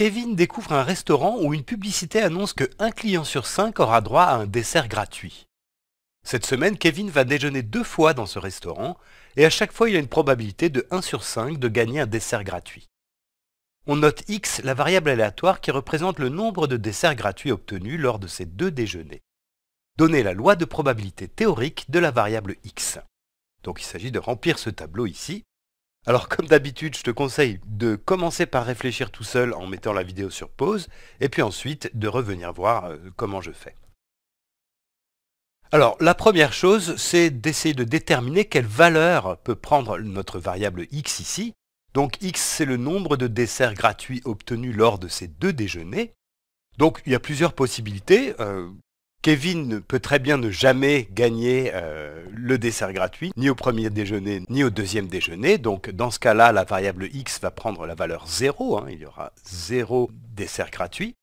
Kevin découvre un restaurant où une publicité annonce que un client sur cinq aura droit à un dessert gratuit. Cette semaine, Kevin va déjeuner deux fois dans ce restaurant et à chaque fois il a une probabilité de 1 sur 5 de gagner un dessert gratuit. On note x, la variable aléatoire qui représente le nombre de desserts gratuits obtenus lors de ces deux déjeuners. Donnez la loi de probabilité théorique de la variable x. Donc il s'agit de remplir ce tableau ici. Alors comme d'habitude, je te conseille de commencer par réfléchir tout seul en mettant la vidéo sur pause, et puis ensuite de revenir voir euh, comment je fais. Alors la première chose, c'est d'essayer de déterminer quelle valeur peut prendre notre variable x ici. Donc x, c'est le nombre de desserts gratuits obtenus lors de ces deux déjeuners. Donc il y a plusieurs possibilités. Euh, Kevin peut très bien ne jamais gagner euh, le dessert gratuit, ni au premier déjeuner, ni au deuxième déjeuner. Donc dans ce cas-là, la variable x va prendre la valeur 0. Hein. il y aura 0 dessert gratuit.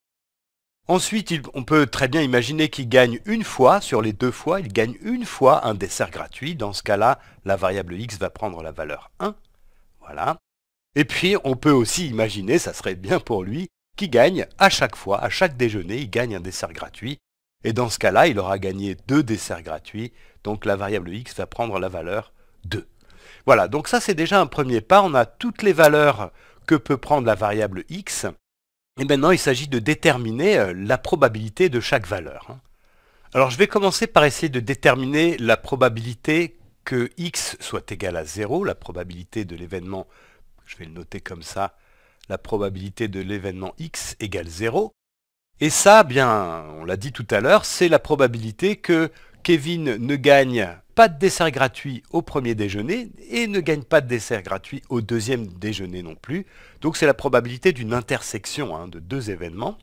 Ensuite, on peut très bien imaginer qu'il gagne une fois, sur les deux fois, il gagne une fois un dessert gratuit. Dans ce cas-là, la variable x va prendre la valeur 1. Voilà. Et puis, on peut aussi imaginer, ça serait bien pour lui, qu'il gagne à chaque fois, à chaque déjeuner, il gagne un dessert gratuit. Et dans ce cas-là, il aura gagné deux desserts gratuits, donc la variable x va prendre la valeur 2. Voilà, donc ça c'est déjà un premier pas, on a toutes les valeurs que peut prendre la variable x, et maintenant il s'agit de déterminer euh, la probabilité de chaque valeur. Hein. Alors je vais commencer par essayer de déterminer la probabilité que x soit égal à 0, la probabilité de l'événement, je vais le noter comme ça, la probabilité de l'événement x égale 0. Et ça, bien, on l'a dit tout à l'heure, c'est la probabilité que Kevin ne gagne pas de dessert gratuit au premier déjeuner et ne gagne pas de dessert gratuit au deuxième déjeuner non plus. Donc c'est la probabilité d'une intersection hein, de deux événements.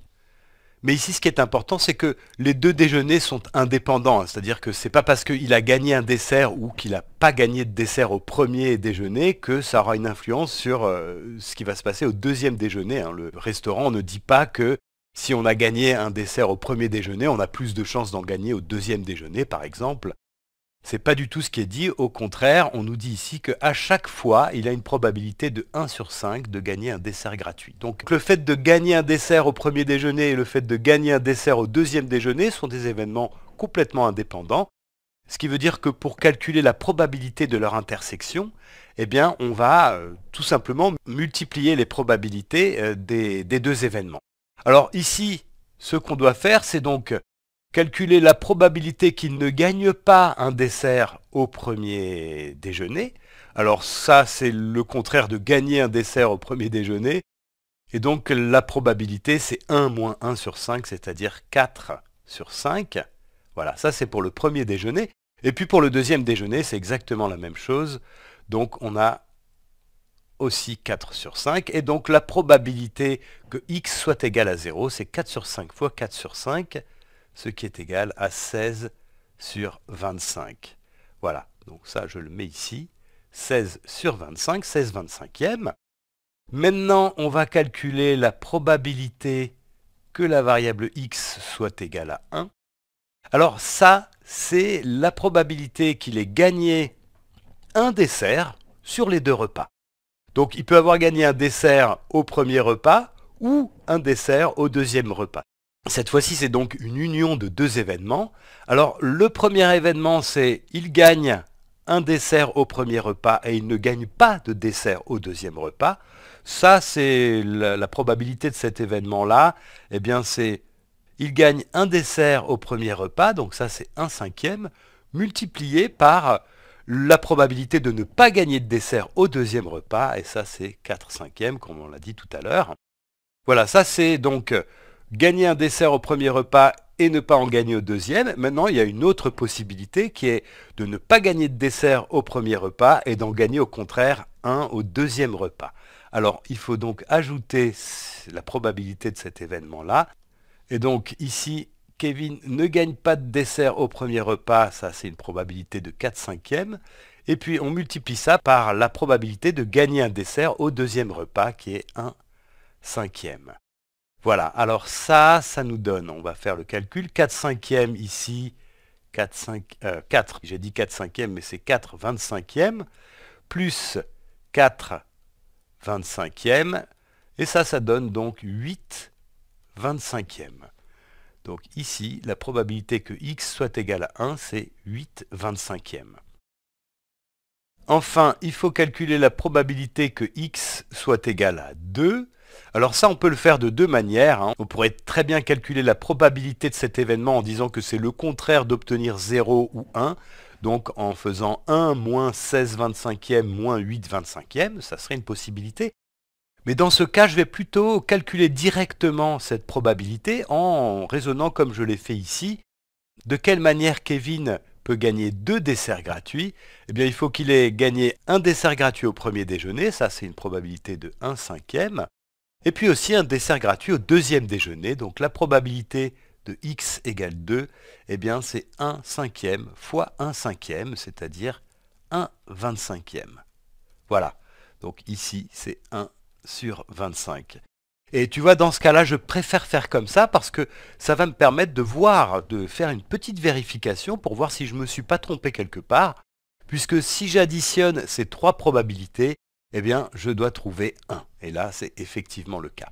Mais ici, ce qui est important, c'est que les deux déjeuners sont indépendants. C'est-à-dire que c'est pas parce qu'il a gagné un dessert ou qu'il n'a pas gagné de dessert au premier déjeuner que ça aura une influence sur euh, ce qui va se passer au deuxième déjeuner. Hein. Le restaurant ne dit pas que si on a gagné un dessert au premier déjeuner, on a plus de chances d'en gagner au deuxième déjeuner, par exemple. C'est pas du tout ce qui est dit, au contraire, on nous dit ici qu'à chaque fois, il a une probabilité de 1 sur 5 de gagner un dessert gratuit. Donc le fait de gagner un dessert au premier déjeuner et le fait de gagner un dessert au deuxième déjeuner sont des événements complètement indépendants, ce qui veut dire que pour calculer la probabilité de leur intersection, eh on va euh, tout simplement multiplier les probabilités euh, des deux événements. Alors ici, ce qu'on doit faire, c'est donc calculer la probabilité qu'il ne gagne pas un dessert au premier déjeuner. Alors ça, c'est le contraire de gagner un dessert au premier déjeuner. Et donc la probabilité, c'est 1 moins 1 sur 5, c'est-à-dire 4 sur 5. Voilà, ça c'est pour le premier déjeuner. Et puis pour le deuxième déjeuner, c'est exactement la même chose. Donc on a aussi 4 sur 5. Et donc la probabilité que x soit égal à 0, c'est 4 sur 5 fois 4 sur 5, ce qui est égal à 16 sur 25. Voilà, donc ça je le mets ici. 16 sur 25, 16 25e. Maintenant, on va calculer la probabilité que la variable x soit égale à 1. Alors ça, c'est la probabilité qu'il ait gagné un dessert sur les deux repas. Donc il peut avoir gagné un dessert au premier repas ou un dessert au deuxième repas. Cette fois-ci, c'est donc une union de deux événements. Alors le premier événement, c'est il gagne un dessert au premier repas et il ne gagne pas de dessert au deuxième repas. Ça, c'est la, probabilité de cet événement-là. Eh bien, c'est il gagne un dessert au premier repas, donc ça c'est un cinquième, multiplié par la probabilité de ne pas gagner de dessert au deuxième repas, et ça c'est 4 cinquièmes, comme on l'a dit tout à l'heure. Voilà, ça c'est donc euh, gagner un dessert au premier repas et ne pas en gagner au deuxième. Maintenant, il y a une autre possibilité qui est de ne pas gagner de dessert au premier repas et d'en gagner au contraire un au deuxième repas. Alors, il faut donc ajouter la probabilité de cet événement-là. Et donc ici, Kevin ne gagne pas de dessert au premier repas, ça c'est une probabilité de 4 cinquièmes. Et puis on multiplie ça par la probabilité de gagner un dessert au deuxième repas qui est 1 cinquième. Voilà, alors ça, ça nous donne, on va faire le calcul, 4 cinquièmes ici, 4, 5, 4 j'ai dit 4 cinquièmes, mais c'est 4 25e, plus 4 25e, Et ça, ça donne donc 8 25e. Donc ici, la probabilité que x soit égal à 1, c'est 8 25e. Enfin, il faut calculer la probabilité que x soit égal à 2. Alors ça, on peut le faire de deux manières. Hein. On pourrait très bien calculer la probabilité de cet événement en disant que c'est le contraire d'obtenir 0 ou 1. Donc en faisant 1 moins 16 25e moins 8 25e, ça serait une possibilité. Mais dans ce cas, je vais plutôt calculer directement cette probabilité en raisonnant comme je l'ai fait ici. De quelle manière Kevin peut gagner deux desserts gratuits Eh bien, il faut qu'il ait gagné un dessert gratuit au premier déjeuner, ça c'est une probabilité de 1 cinquième, et puis aussi un dessert gratuit au deuxième déjeuner, donc la probabilité de x égale 2, eh bien c'est 1 cinquième fois 1 cinquième, c'est-à-dire 1 25e. Voilà, donc ici c'est 1 sur 25. Et tu vois, dans ce cas-là, je préfère faire comme ça parce que ça va me permettre de voir, de faire une petite vérification pour voir si je ne me suis pas trompé quelque part. Puisque si j'additionne ces trois probabilités, eh bien, je dois trouver 1. Et là, c'est effectivement le cas.